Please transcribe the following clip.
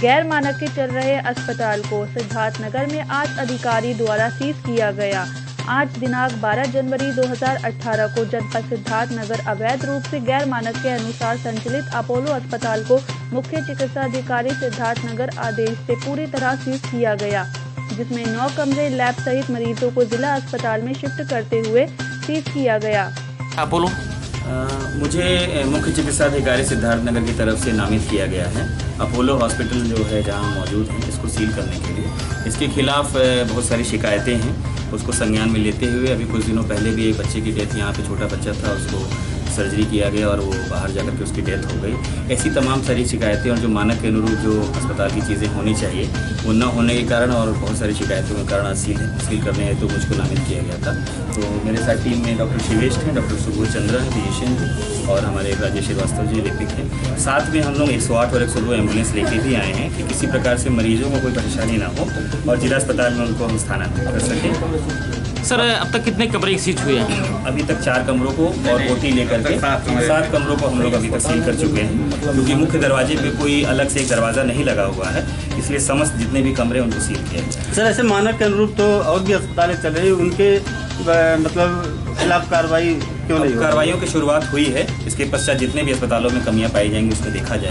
गैर मानक के चल रहे अस्पताल को सिद्धार्थ नगर में आज अधिकारी द्वारा सीज किया गया। आज दिनांक 12 जनवरी 2018 को जनपद सिद्धार्थ नगर अवैध रूप से गैर मानक के अनुसार संचालित अपोलो अस्पताल को मुख्य चिकित्सा अधिकारी सिद्धार्थ नगर आदेश से पूरी तरह सीज किया गया, जिसमें नौ कमरे, लैब सहित मरीजों को जिला अस्पताल में शिफ्ट करते हुए सीज किया गया। अपोलो मुझे मुख्य चिकित्सा अधिकारी सिद्धार्थ नगर की तरफ़ से नामित किया गया है। अपोलो हॉस्पिटल जो है, जहाँ मौजूद हैं, इसको सील करने के लिए। इसके खिलाफ बहुत सारी शिकायतें हैं। उसको संज्ञान में लेते हुए अभी कुछ दिनों पहले भी एक बच्चे की डेथ यहाँ पे, छोटा बच्चा था, उसको सर्जरी किया गया और वो बाहर जाकर के उसकी डेथ हो गई। ऐसी तमाम सारी शिकायतें और जो मानक के अनुरूप जो अस्पताल की चीज़ें होनी चाहिए, वो न होने के कारण और बहुत सारी शिकायतों के कारण सील सील करने हेतु तो मुझको नामित किया गया था। तो मेरे साथ टीम में डॉक्टर शिवेश हैं, डॉक्टर सुबोध चंद्र हैं फिजिशियन हैं और हमारे राजेश श्रीवास्तव जी लिपिक हैं। साथ में हम लोग 108 और 102 एंबुलेंस लेके भी आए हैं कि किसी प्रकार से मरीजों को कोई परेशानी ना हो और जिला अस्पताल में उनको हम स्थानांतरित कर सकें। सर अब तक कितने कमरे सीज हुए हैं? अभी तक चार कमरों को और ओटी लेकर के सात कमरों को हम लोग अभी तक सील कर चुके हैं क्योंकि मुख्य दरवाजे पे कोई अलग से एक दरवाज़ा नहीं लगा हुआ है इसलिए समस्त जितने भी कमरे हैं, उनको सील किया गया सर ऐसे मानक के अनुरूप तो और भी अस्पतालें चल रही उनके मतलब खिलाफ कार्रवाई क्यों नहीं कार्रवाइयों की शुरुआत हुई है इसके पश्चात जितने भी अस्पतालों में कमियाँ पाई जाएँगी उसको देखा जाए।